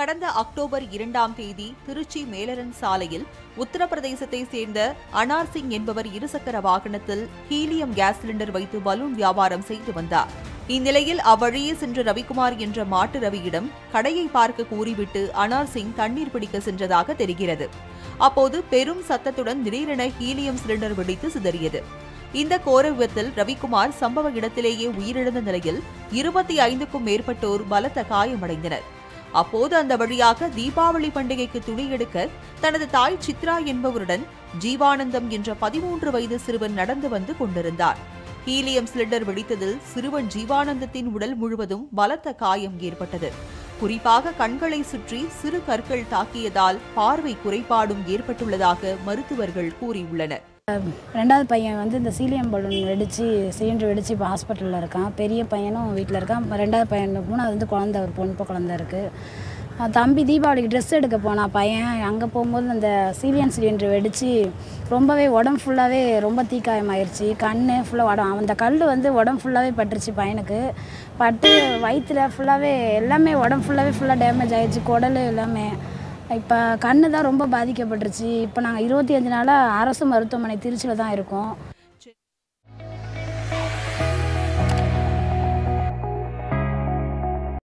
கடந்த அக்டோபர் இரண்டாம் தேதி திருச்சி மேலரன் சாலையில் உத்தரப்பிரதேசத்தை சேர்ந்த அனார் சிங் என்பவர் இருசக்கர வாகனத்தில் ஹீலியம் கேஸ் சிலிண்டர் வைத்து பலூன் வியாபாரம் செய்து வந்தார். இந்நிலையில் அவ்வழியே சென்ற ரவிக்குமார் என்ற மாட்டு ரவியிடம் கடையை பார்க்க கூறிவிட்டு அனார் சிங் தண்ணீர் பிடிக்க சென்றதாக தெரிகிறது. அப்போது பெரும் சத்தத்துடன் திடீரென ஹீலியம் சிலிண்டர் வெடித்து சிதறியது. இந்த கோர விபத்தில் ரவிக்குமார் சம்பவ இடத்திலேயே உயிரிழந்த நிலையில் இருபத்தி ஐந்துக்கும் மேற்பட்டோர் பலத்த காயமடைந்தனர். அப்போது அந்த வழியாக தீபாவளி பண்டிகைக்கு துணி எடுக்க தனது தாய் சித்ரா என்பவருடன் ஜீவானந்தம் என்ற பதிமூன்று வயது சிறுவன் நடந்து வந்து கொண்டிருந்தார். ஹீலியம் சிலிண்டர் வெடித்ததில் சிறுவன் ஜீவானந்தத்தின் உடல் முழுவதும் பலத்த காயம் ஏற்பட்டது. குறிப்பாக கண்களை சுற்றி சிறு கற்கள் தாக்கியதால் பார்வை குறைபாடும் ஏற்பட்டுள்ளதாக மருத்துவர்கள் கூறியுள்ளனர். ரெண்டாவது பையன் வந்து இந்த சீலியம் பலூன் வெடித்து சிலிண்டர் வெடித்து இப்போ ஹாஸ்பிட்டலில் இருக்கான். பெரிய பையனும் வீட்டில் இருக்கான். ரெண்டாவது பையன் மூணாவது வந்து குழந்த ஒரு பொண்ணு இப்போ குழந்த இருக்குது தம்பி தீபாவளிக்கு ட்ரெஸ் எடுக்க போனான் பையன் அங்கே போகும்போது அந்த சீலியன் சிலிண்டர் வெடித்து ரொம்பவே உடம்பு ஃபுல்லாகவே ரொம்ப தீக்காயமாயிருச்சு. கண் ஃபுல்லாக உடம்பு அந்த கல் வந்து உடம்பு ஃபுல்லாகவே பட்டுருச்சு பையனுக்கு. பட்டு வயிற்றுல ஃபுல்லாகவே எல்லாமே உடம்பு ஃபுல்லாகவே ஃபுல்லாக டேமேஜ் ஆயிடுச்சு குடல் எல்லாமே. இப்போ கண்ணு தான் ரொம்ப பாதிக்கப்பட்டுருச்சு. இப்போ நாங்கள் இருபத்தி அஞ்சு நாளாக அரசு மருத்துவமனை திருச்சியில் தான் இருக்கோம்.